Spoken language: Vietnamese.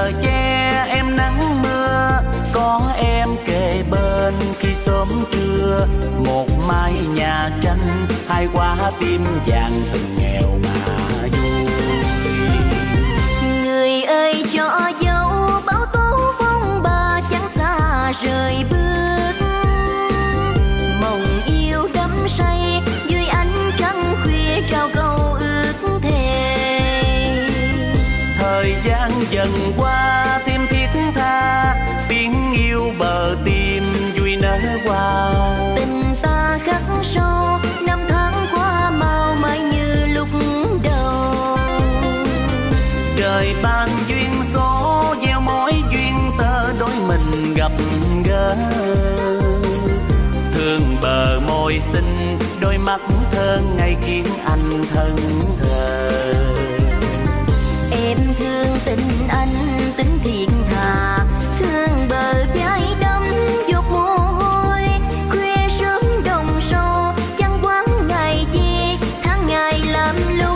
nhờ che em nắng mưa, có em kề bên khi sớm trưa. Một mái nhà tranh, hai quả tim vàng từng nghèo mà vui. Người ơi cho dấu, bão tố phong ba chẳng xa rời bước gian dần qua tim thiết tha. Tiếng yêu bờ tim vui nở hoa tình ta khắc sâu năm tháng qua mau mãi như lúc đầu. Trời ban duyên số gieo mối duyên tơ đôi mình gặp gỡ. Thương bờ môi xinh đôi mắt thơ ngày khiến anh em thương tình anh tính thiệt thà. Thương bờ vai đắm giọt mồ hôi, khuya sớm đồng sâu chẳng quán ngày chi tháng ngày làm lối